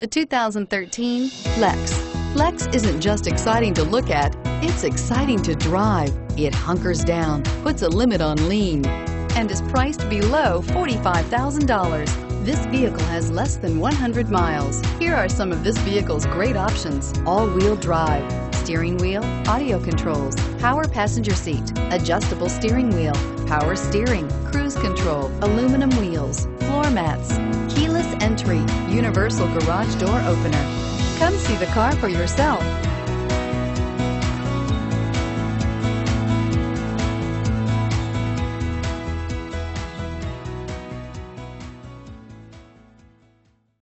The 2013 Flex. Flex isn't just exciting to look at, it's exciting to drive. It hunkers down, puts a limit on lean, and is priced below $45,000. This vehicle has less than 100 miles. Here are some of this vehicle's great options. All-wheel drive, steering wheel, audio controls, power passenger seat, adjustable steering wheel, power steering, cruise control, aluminum wheels, floor mats, keyless entry, universal garage door opener. Come see the car for yourself.